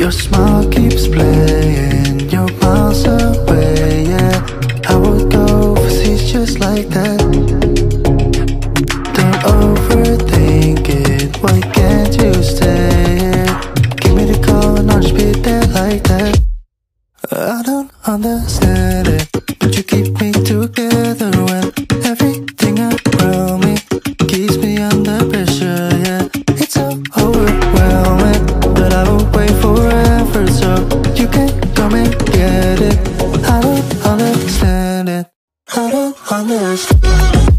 Your smile keeps playing, your miles away, yeah. I would go overseas just like that. Don't overthink it, why can't you stay? Give me the call and I'll just be there like that. I don't understand it, but you keep me too I don't